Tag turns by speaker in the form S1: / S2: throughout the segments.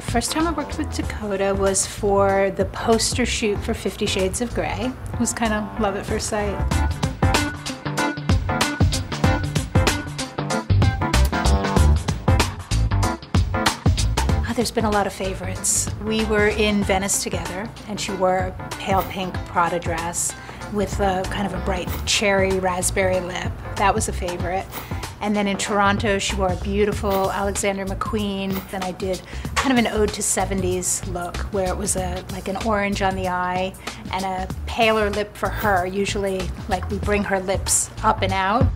S1: First time I worked with Dakota was for the poster shoot for Fifty Shades of Grey. It was kind of love at first sight. Ah, There's been a lot of favorites. We were in Venice together, and she wore a pale pink Prada dress with a kind of a bright cherry raspberry lip. That was a favorite. And then in Toronto, she wore a beautiful Alexander McQueen. Then I did kind of an ode to 70s look where it was a like an orange on the eye and a paler lip for her. Usually, like we bring her lips up and out.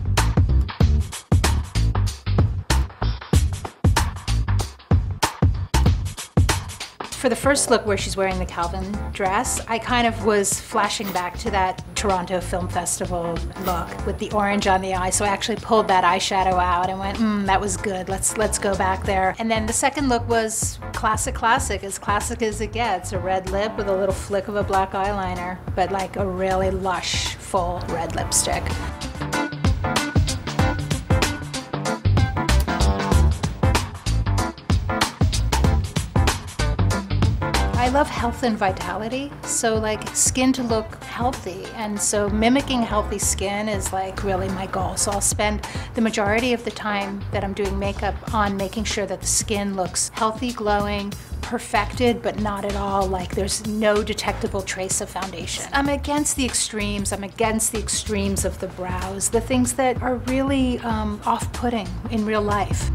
S1: For the first look where she's wearing the Calvin dress, I kind of was flashing back to that Toronto Film Festival look with the orange on the eye. So I actually pulled that eyeshadow out and went, mm, that was good. Let's let's go back there. And then the second look was classic, classic, as classic as it gets. A red lip with a little flick of a black eyeliner, but like a really lush, full red lipstick. I love health and vitality, so like skin to look healthy, and so mimicking healthy skin is like really my goal. So I'll spend the majority of the time that I'm doing makeup on making sure that the skin looks healthy, glowing, perfected, but not at all like there's no detectable trace of foundation. I'm against the extremes. I'm against the extremes of the brows, the things that are really um, off-putting in real life.